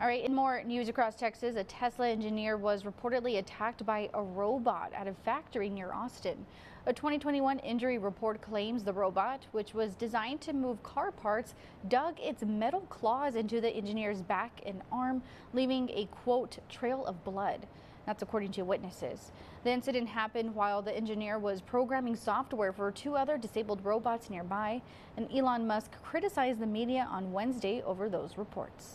All right, in more news across Texas, a Tesla engineer was reportedly attacked by a robot at a factory near Austin. A 2021 injury report claims the robot, which was designed to move car parts, dug its metal claws into the engineer's back and arm, leaving a quote trail of blood. That's according to witnesses. The incident happened while the engineer was programming software for two other disabled robots nearby, and Elon Musk criticized the media on Wednesday over those reports.